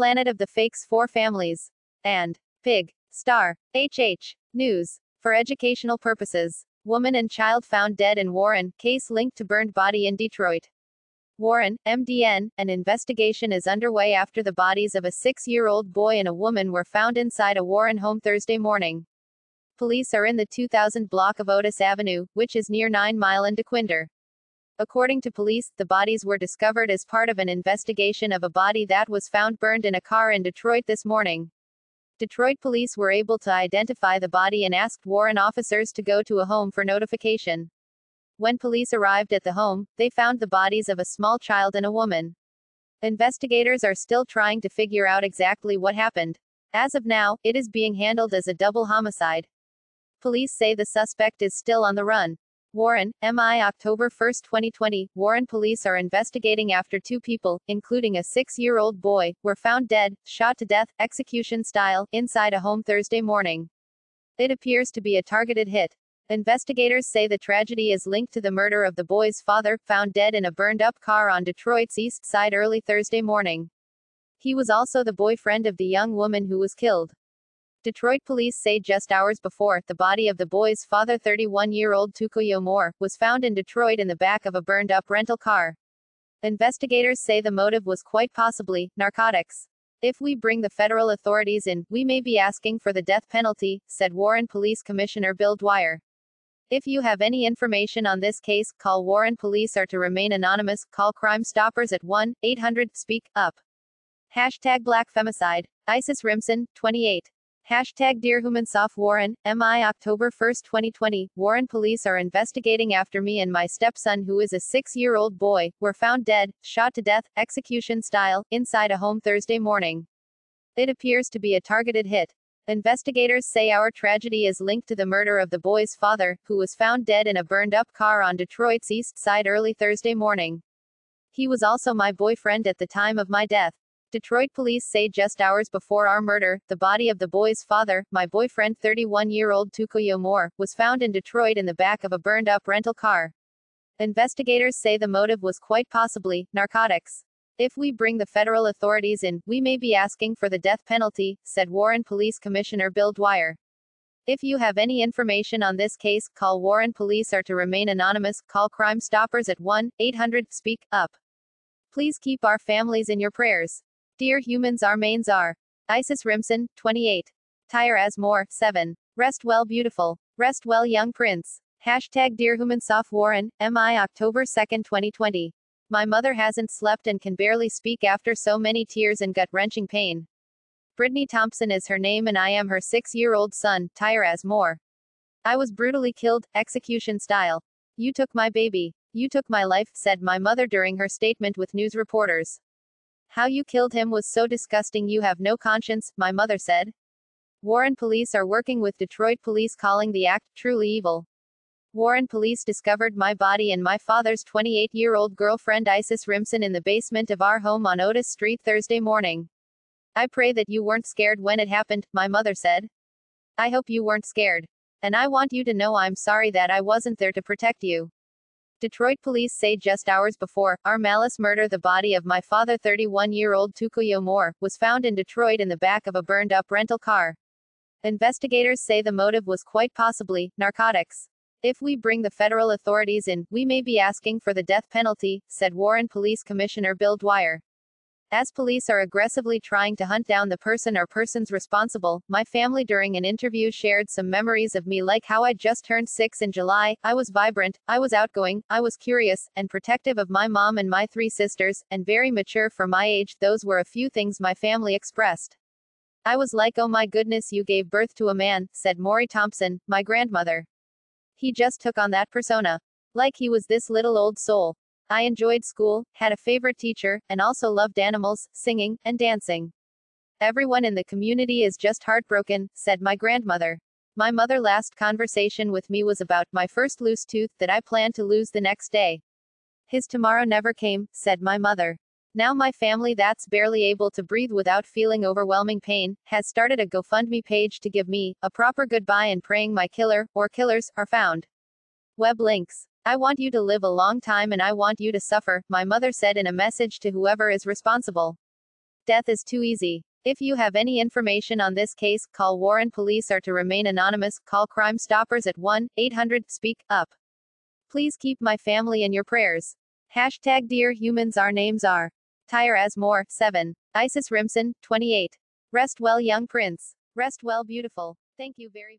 Planet of the Fakes 4 Families. And Pig. Star. HH. News. For educational purposes. Woman and child found dead in Warren, case linked to burned body in Detroit. Warren, MDN, an investigation is underway after the bodies of a six year old boy and a woman were found inside a Warren home Thursday morning. Police are in the 2000 block of Otis Avenue, which is near 9 Mile and Dequindre. According to police, the bodies were discovered as part of an investigation of a body that was found burned in a car in Detroit this morning. Detroit police were able to identify the body and asked Warren officers to go to a home for notification. When police arrived at the home, they found the bodies of a small child and a woman. Investigators are still trying to figure out exactly what happened. As of now, it is being handled as a double homicide. Police say the suspect is still on the run. Warren, MI October 1, 2020, Warren police are investigating after two people, including a six-year-old boy, were found dead, shot to death, execution style, inside a home Thursday morning. It appears to be a targeted hit. Investigators say the tragedy is linked to the murder of the boy's father, found dead in a burned-up car on Detroit's east side early Thursday morning. He was also the boyfriend of the young woman who was killed. Detroit police say just hours before, the body of the boy's father 31-year-old Tukuyo Moore, was found in Detroit in the back of a burned-up rental car. Investigators say the motive was quite possibly, narcotics. If we bring the federal authorities in, we may be asking for the death penalty, said Warren Police Commissioner Bill Dwyer. If you have any information on this case, call Warren Police or to remain anonymous, call Crime Stoppers at 1-800-SPEAK-UP. Hashtag Black Femicide. Isis Rimson, 28. Hashtag Dear Warren, MI October 1, 2020. Warren police are investigating after me and my stepson, who is a six year old boy, were found dead, shot to death, execution style, inside a home Thursday morning. It appears to be a targeted hit. Investigators say our tragedy is linked to the murder of the boy's father, who was found dead in a burned up car on Detroit's east side early Thursday morning. He was also my boyfriend at the time of my death. Detroit police say just hours before our murder, the body of the boy's father, my boyfriend 31-year-old Tukuyo Moore, was found in Detroit in the back of a burned-up rental car. Investigators say the motive was quite possibly, narcotics. If we bring the federal authorities in, we may be asking for the death penalty, said Warren Police Commissioner Bill Dwyer. If you have any information on this case, call Warren Police or to remain anonymous, call Crime Stoppers at 1-800-SPEAK-UP. Please keep our families in your prayers. Dear humans our mains are. Isis Rimson, 28. Tai'raz Moore, 7. Rest well beautiful. Rest well young prince. Hashtag Dear Humansoph Warren, MI October 2, 2020. My mother hasn't slept and can barely speak after so many tears and gut-wrenching pain. Brittany Thompson is her name and I am her six-year-old son, Tyre as Asmore. I was brutally killed, execution style. You took my baby. You took my life, said my mother during her statement with news reporters. How you killed him was so disgusting you have no conscience, my mother said. Warren police are working with Detroit police calling the act truly evil. Warren police discovered my body and my father's 28 year old girlfriend Isis Rimson in the basement of our home on Otis Street Thursday morning. I pray that you weren't scared when it happened, my mother said. I hope you weren't scared. And I want you to know I'm sorry that I wasn't there to protect you. Detroit police say just hours before, our malice murder the body of my father 31-year-old Tukuyo Moore, was found in Detroit in the back of a burned-up rental car. Investigators say the motive was quite possibly, narcotics. If we bring the federal authorities in, we may be asking for the death penalty, said Warren Police Commissioner Bill Dwyer. As police are aggressively trying to hunt down the person or persons responsible, my family during an interview shared some memories of me like how I just turned six in July, I was vibrant, I was outgoing, I was curious, and protective of my mom and my three sisters, and very mature for my age. Those were a few things my family expressed. I was like, oh my goodness, you gave birth to a man, said Maury Thompson, my grandmother. He just took on that persona. Like he was this little old soul. I enjoyed school, had a favorite teacher, and also loved animals, singing, and dancing. Everyone in the community is just heartbroken, said my grandmother. My mother last conversation with me was about my first loose tooth that I planned to lose the next day. His tomorrow never came, said my mother. Now my family that's barely able to breathe without feeling overwhelming pain, has started a GoFundMe page to give me a proper goodbye and praying my killer, or killers, are found. Web links. I want you to live a long time and I want you to suffer, my mother said in a message to whoever is responsible. death is too easy. If you have any information on this case, call Warren Police or to remain anonymous, call Crime Stoppers at 1 800 Speak Up. Please keep my family in your prayers. Hashtag Dear Humans Our names are Tai'raz Moore, 7. Isis Rimson, 28. Rest well, young prince. Rest well, beautiful. Thank you very